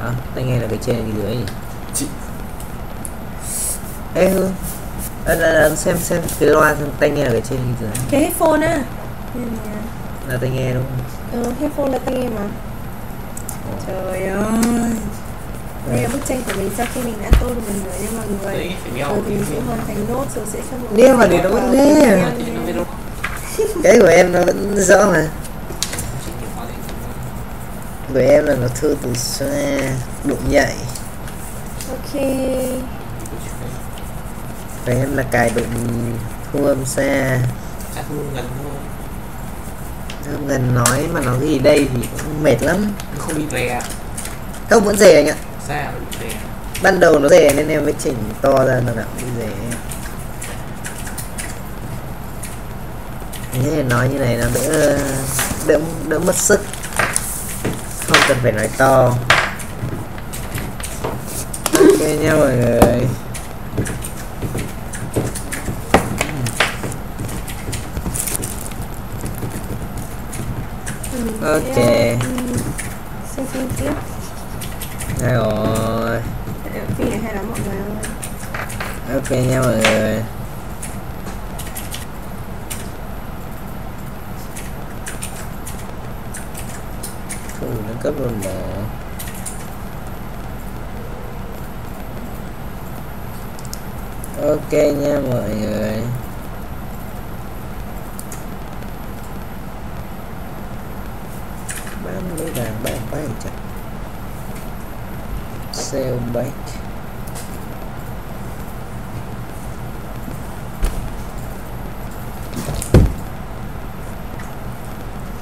à, tai nghe là cái trên cái dưới chị ê hương. À, là, là, xem xem cái loa xem tai nghe là cái trên cái dưới cái headphone á. Là tai nghe đúng không? Ừ, headphone là tai nghe mà. Trời ơi. Đây là bức tranh của mình sau khi mình đã tô được mình rồi nha mọi người. Đấy rồi thì mình sẽ hoàn thành nốt rồi sẽ cho mọi Đeo vào để nó vẫn nghe. cái của em nó vẫn rõ mà của em là nó thư từ xa độ nhạy ok. Của em là cài độ thu âm xa chắc luôn gần thôi. Nói mà nó gì đây thì cũng mệt lắm. Nó không bị rè. Không vẫn rẻ anh ạ. Xa nó rè. Ban đầu nó rẻ nên em mới chỉnh to ra nó nào bị rẻ thế nói như này nó đỡ đỡ đỡ mất sức cần phải nói to. Ok nha mọi người. Ok. um, xem xem tiếp. Đây rồi hay lắm mọi người ok nha mọi người Ừ, Thử nâng cấp luôn mà. Ok nha mọi người. Bán mấy vàng bán bán chặt sale bike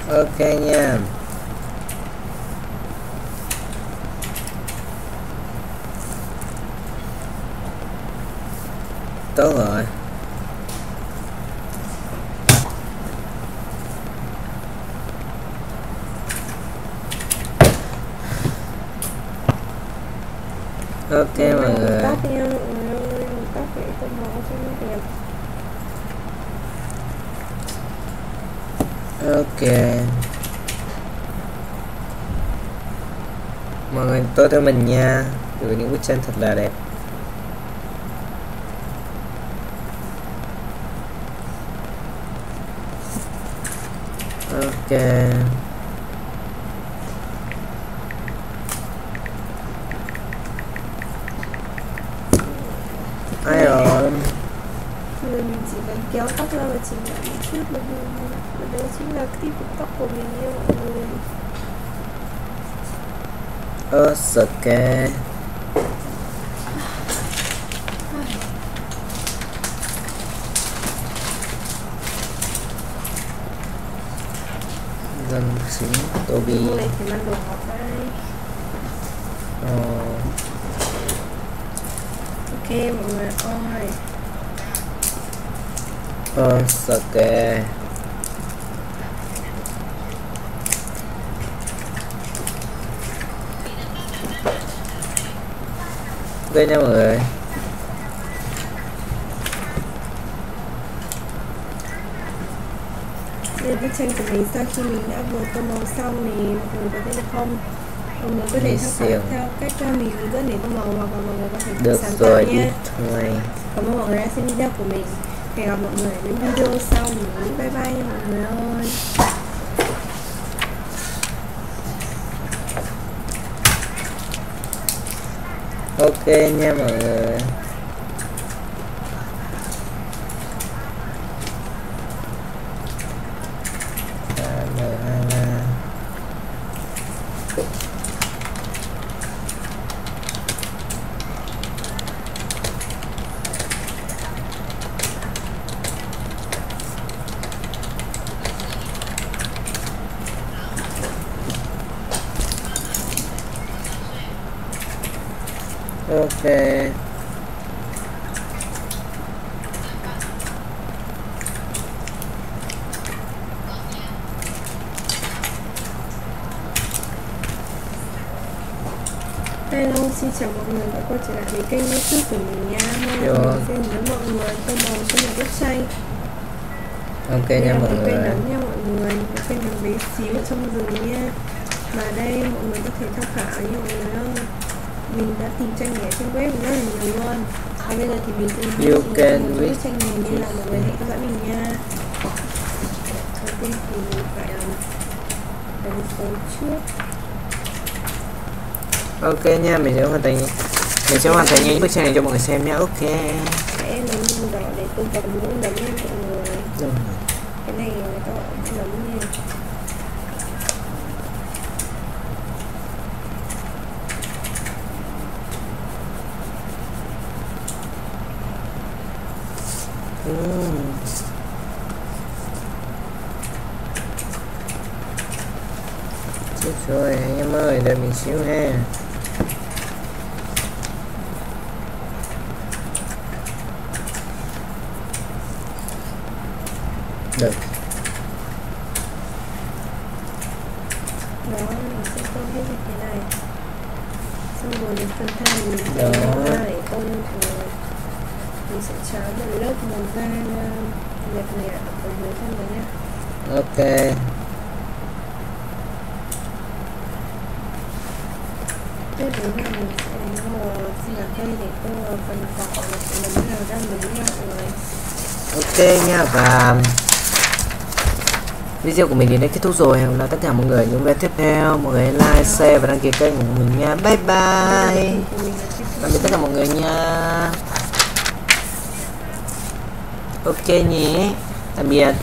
ok nha. Tốt rồi. Ok mọi người. ok. Mọi người tôi theo mình nha. Từ những bức tranh thật là đẹp ok. Ai rồi? Mình chỉ cần kéo tóc ra và chỉnh lại một chút và đấy chính là của tóc của mình nha mọi người. Ok dân xính Toby ờ, Ok mọi người ơi ok. Ok nha mọi người Là bức tranh của mình sau khi mình đã vừa tô màu xong thì mọi người có thấy được không? Mọi người có thể tham khảo theo cách uh, mình hướng dẫn để tô màu hoặc là mọi người có thể được sáng rồi tạo nhé. Cảm ơn mọi người đã xem video của mình. Hẹn gặp mọi người ở những video sau. Bye bye nha mọi người ơi. ok nha mọi người ok. Hello, xin chào mọi người đã quay trở lại với kênh youtube của mình nha. Hôm nay Yo. mình sẽ mọi người tô màu cho một bức tranh. Ok nha mọi một cây người nấm nha mọi người Một cây nấm bé xíu ở trong rừng nha. Và đây mọi người có thể tham khảo nha mọi người ơi mình đã tìm tranh này trên web rất là nhiều luôn. Và bây giờ thì mình sẽ You mình can tranh này nên là mọi người hãy theo dõi mình nha. Đầu tiên thì mình phải um, đánh dấu trước. Ok nha mình sẽ hoàn thành mình sẽ hoàn thành những bức tranh này cho mọi người xem nhé ok. Sẽ lấy màu đỏ để tô vào mũi đấm lên mọi người. Cái này người ta gọi là đấm lên Ừm. Chết rồi anh em ơi đợi mình xíu ha. Được. Đó mình sẽ tô hết như thế này. Xong rồi đến phần thân mình sẽ tô lên rồi mình sẽ một lớp màu da nhợt nhạt ở dưới thân này nhé ok tiếp đến là mình sẽ phần nha mọi người ok nha, và video của mình đến đây kết thúc rồi. Hẹn gặp tất cả mọi người những video tiếp theo. Mọi người like, share và đăng ký kênh của mình nha. Bye bye. Tạm biệt tất cả mọi người nha. Ok nhé. Tạm biệt.